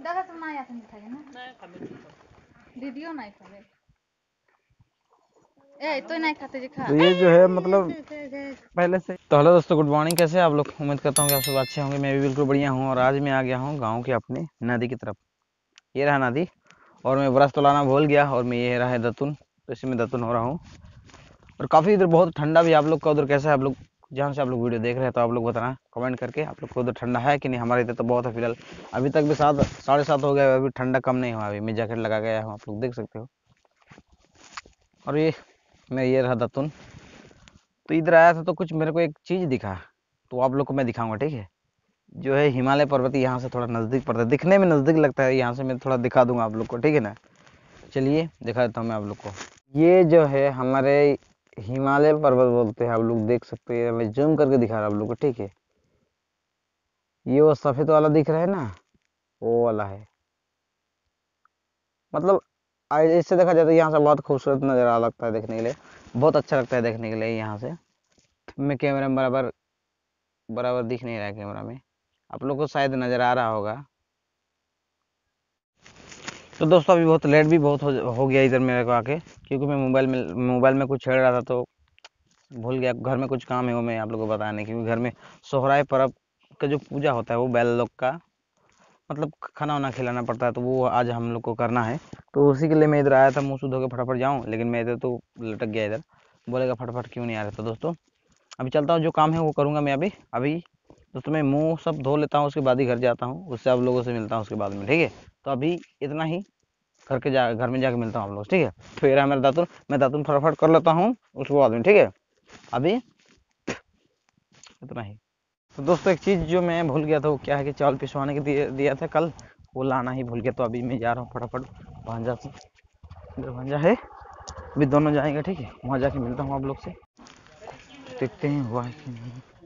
ना। यातन दिखा ना नहीं खाते दीदियों नहीं खावे ए तो नहीं खाते जी खा तो ये जो है मतलब पहले से तो हेलो दोस्तों गुड मॉर्निंग कैसे आप लोग? उम्मीद करता हूँ कि आप सब अच्छे होंगे। मैं भी बिल्कुल बढ़िया हूँ और आज मैं आ गया हूँ गाँव के अपने नदी की तरफ़। ये रहा नदी और मैं ब्रश तो लाना भूल गया और मैं ये रहा है दतुन। तो इसी में दतुन हो रहा हूँ। और काफ़ी इधर बहुत ठंडा भी आप लोग का उधर कैसा है आप लोग? जहाँ से आप लोग वीडियो देख रहे हैं तो आप लोग बताना कमेंट करके आप लोग को उधर ठंडा है कि नहीं? हमारे इधर तो बहुत है फ़िलहाल। अभी तक भी सात, साढ़े सात हो गया अभी ठंडा कम नहीं हुआ अभी मैं जैकेट लगा गया हूँ, आप लोग देख सकते हो। और ये, मैं ये रहा दतुन। तो इधर आया था तो कुछ मेरे को एक चीज़ दिखा तो आप लोग को मैं दिखाऊँगा, ठीक है? जो है हिमालय पर्वत यहाँ से थोड़ा नज़दीक पड़ता है। दिखने में नज़दीक लगता है, यहाँ से मैं थोड़ा दिखा दूँगा आप लोग को, ठीक है ना? चलिए, दिखा देता हूँ मैं आप लोग को। ये जो है हमारे हिमालय पर्वत बोलते हैं, आप लोग देख सकते हैं, मैं जूम करके दिखा रहा हूँ आप लोग को, ठीक है? ये वो सफ़ेद वाला दिख रहा है ना, वो वाला है। मतलब इससे देखा जाए तो यहाँ से बहुत खूबसूरत नज़ारा लगता है देखने के लिए, बहुत अच्छा लगता है देखने के लिए यहाँ से। मैं कैमरा में बराबर बराबर दिख नहीं रहा है कैमरा में। आप लोग को शायद नज़र आ रहा होगा। तो दोस्तों अभी बहुत लेट भी बहुत हो, हो गया इधर मेरे को आके क्योंकि मैं मोबाइल में मोबाइल में कुछ छेड़ रहा था तो भूल गया। घर में कुछ काम है वो मैं आप लोगों को बताया नहीं क्योंकि घर में सोहराय पर्व का जो पूजा होता है वो बैल लोग का मतलब खाना वाना खिलाना पड़ता है तो वो आज हम लोग को करना है। तो उसी के लिए मैं इधर आया था मुँह सुध के फटाफट जाऊँ लेकिन मैं इधर तो लटक गया इधर। बोलेगा फटाफट क्यों नहीं आ रहा था दोस्तों अभी चलता हूँ जो काम है वो करूँगा मैं अभी। अभी दोस्तों मैं मुँह सब धो लेता हूँ, उसके बाद ही घर जाता हूँ, उससे आप लोगों से मिलता हूँ उसके बाद में, ठीक है? तो अभी इतना ही घर के जा, घर में जाके मिलता हूँ आप लोग ठीक है? तो ये रहा मेरा दातुन, मैं दातुन फटाफट कर लेता हूँ उसके बाद में, ठीक है? अभी इतना ही। तो दोस्तों, एक चीज़ जो मैं भूल गया था, वो क्या है कि चावल पिसवाने के दिए, दिया था कल, वो लाना ही भूल गया तो अभी मैं जा रहा हूँ फटाफट भांजा से। इधर भांजा है, अभी दोनों जाएँगे, ठीक है? वहाँ जाके मिलता हूँ आप लोग से। देखते हैं हुआ है कि नहीं।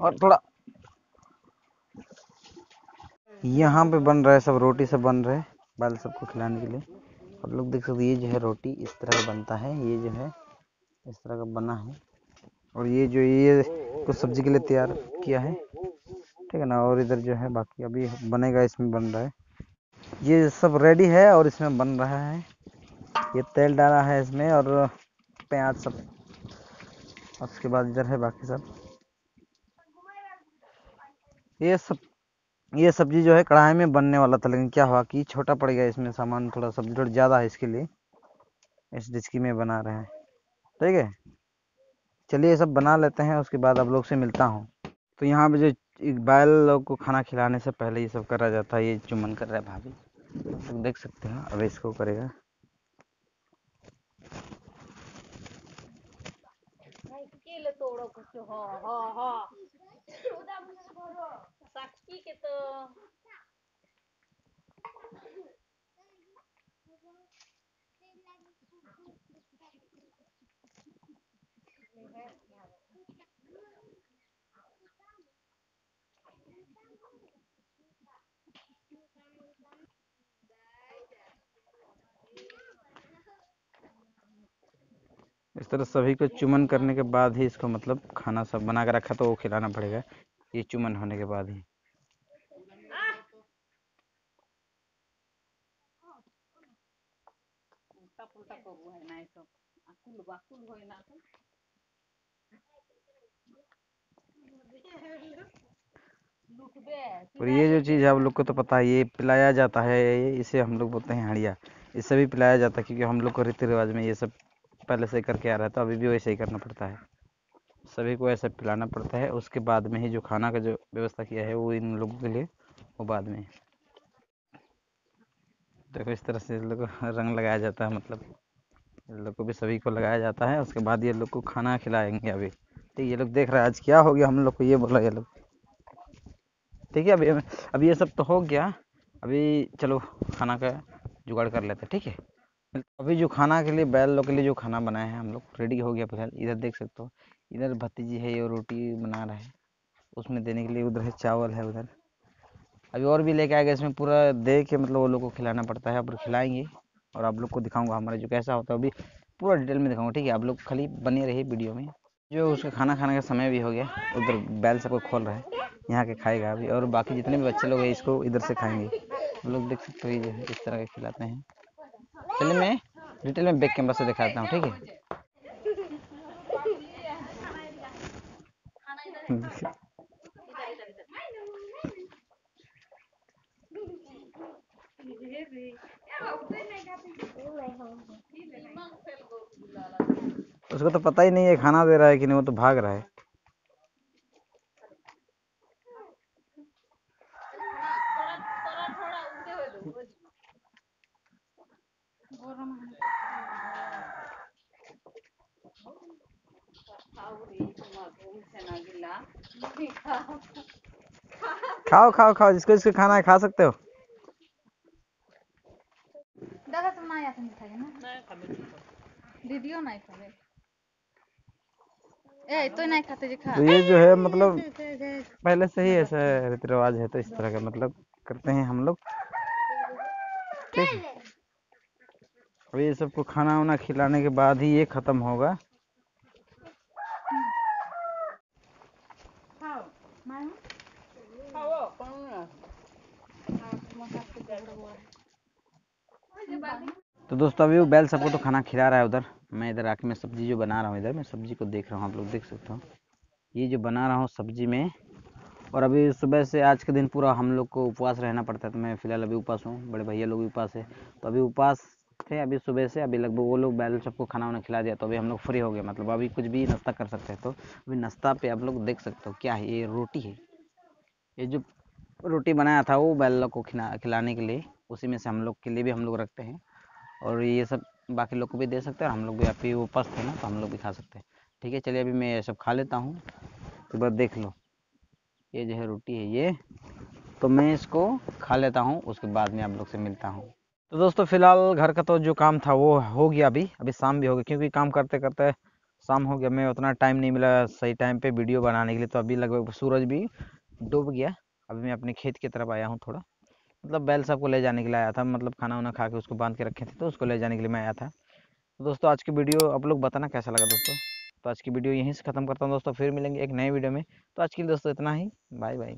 और थोड़ा यहाँ पे बन रहा है, सब रोटी सब बन रहा है, बाल सबको खिलाने के लिए। आप लोग देख सकते ये जो है रोटी इस तरह का बनता है, ये जो है इस तरह का बना है। और ये जो ये कुछ सब्ज़ी के लिए तैयार किया है, ठीक है ना, और इधर जो है बाकी अभी बनेगा, इसमें बन रहा है। ये सब रेडी है और इसमें बन रहा है। ये तेल डाला है इसमें और प्याज सब, उसके बाद इधर है बाकी सब। ये सब, ये सब्ज़ी जो है कढ़ाई में बनने वाला था, लेकिन क्या हुआ कि छोटा पड़ गया इसमें सामान, थोड़ा सब्ज़ी थोड़ा ज़्यादा है इसके लिए। इस डिचकी में बना रहे हैं। ठीक है? चलिए सब बना लेते हैं, उसके बाद आप लोग से मिलता हूँ। तो यहाँ पे जो बैल लोग को खाना खिलाने से पहले ये सब करा जाता है, ये चुमन कर रहा है भाभी। लोग देख सकते हैं, अब इसको करेगा। तोड़ो कुछ। हो हो हो। तो इस तरह सभी को चुमन करने के बाद ही इसको मतलब खाना सब बना के रखा तो वो खिलाना पड़ेगा। ये चुमन होने के बाद ही। और ये जो चीज़ आप लोग को तो पता है, ये पिलाया जाता है इसे हम लोग बोलते हैं हड़िया। इसे भी पिलाया जाता है, क्योंकि हम लोग को रीति रिवाज में ये सब पहले से करके आ रहा है तो अभी भी वैसे ही करना पड़ता है। सभी को ऐसा पिलाना पड़ता है। उसके बाद में ही जो खाना का जो व्यवस्था किया है वो इन लोगों के लिए, वो बाद में। देखो इस तरह से इन लोग रंग लगाया जाता है मतलब इन लोग को भी सभी को लगाया जाता है। उसके बाद ये लोग को खाना खिलाएँगे अभी। ठीक, ये लोग देख रहे हैं, आज क्या हो गया? हम लोग को ये बोला ये लोग। ठीक है, अभी अभी ये सब तो हो गया। अभी चलो खाना का जुगाड़ कर लेते हैं, ठीक है? अभी जो खाना के लिए, बैल लोग के लिए जो खाना बनाए हैं, हम लोग रेडी हो गया फ़िलहाल। इधर देख सकते हो, इधर भतीजी है, ये रोटी बना रहा है। उसमें देने के लिए उधर है, चावल है उधर। अभी और भी लेके आएगा इसमें पूरा दे के मतलब वो लोग को खिलाना पड़ता है अब खिलाएँगे। और आप लोग को दिखाऊँगा हमारा जो कैसा होता है, अभी पूरा डिटेल में दिखाऊँगा, ठीक है? आप लोग खाली बने रहिए वीडियो में। जो उसका खाना खाने का समय भी हो गया, उधर बैल सबको खोल रहा है, यहाँ के खाएगा अभी। और बाकी जितने भी बच्चे लोग हैं, इसको इधर से खाएँगे। आप लोग देख सकते है इस तरह के खिलाते हैं। चलिए मैं डिटेल में बैक कैमरा से दिखाता हूँ, ठीक है? उसको तो पता ही नहीं है, खाना दे रहा है कि नहीं, वो तो भाग रहा है। खाओ खाओ खाओ जिसको जिसको खाना है खा सकते हो। दादा तुम दिखाइए ना। दीदियो नहीं खावे ए तो नहीं खाते जी खा। तो ये जो है मतलब पहले से ही ऐसा रीति रिवाज है तो इस तरह का मतलब करते हैं हम लोग। ठीक। ये सबको खाना वाना खिलाने के बाद ही ये खत्म होगा खाओ मैं हूँ तो दोस्तों, अभी वो बैल सबको तो खाना खिला रहा है उधर। मैं इधर आके मैं सब्ज़ी जो बना रहा हूँ इधर, मैं सब्ज़ी को देख रहा हूँ, आप लोग देख सकते हो। ये जो बना रहा हूँ सब्ज़ी में, और अभी सुबह से आज के दिन पूरा हम लोग को उपवास रहना पड़ता है तो मैं फ़िलहाल अभी उपास हूँ, बड़े भैया लोग भी उपास है। तो अभी उपास थे, अभी सुबह से, अभी लगभग वो लोग बैल सबको खाना वाना खिला दिया तो अभी हम लोग फ्री हो गए मतलब अभी कुछ भी नाश्ता कर सकते हैं। तो अभी नाश्ता पे आप लोग देख सकते हो क्या है, ये रोटी है। ये जो रोटी बनाया था वो बैल लोग को खिला, खिलाने के लिए। उसी में से हम लोग के लिए भी हम लोग रखते हैं। और ये सब बाकी लोग को भी दे सकते हैं। हम लोग भी अभी उपास थे ना तो हम लोग भी खा सकते हैं। ठीक है, चलिए अभी मैं ये सब खा लेता हूँ। तो बस देख लो। ये जो है रोटी है ये। तो मैं इसको खा लेता हूँ, उसके बाद में आप लोग से मिलता हूँ। तो दोस्तों, फ़िलहाल घर का तो जो काम था वो हो गया अभी। अभी शाम भी हो गया क्योंकि काम करते करते शाम हो गया। मैं उतना टाइम नहीं मिला सही टाइम पे वीडियो बनाने के लिए तो अभी लगभग सूरज भी डूब गया। अभी मैं अपने खेत की तरफ़ आया हूँ थोड़ा। मतलब बैल सबको ले जाने के लिए आया था मतलब खाना वाना खा के उसको बाँध के रखे थे तो उसको ले जाने के लिए मैं आया था। तो दोस्तों, आज की वीडियो आप लोग बताना कैसा लगा दोस्तों? तो आज की वीडियो यहीं से ख़त्म करता हूँ दोस्तों, फिर मिलेंगे एक नए वीडियो में। तो आज के लिए दोस्तों इतना ही, बाय बाय।